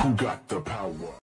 Who got the power?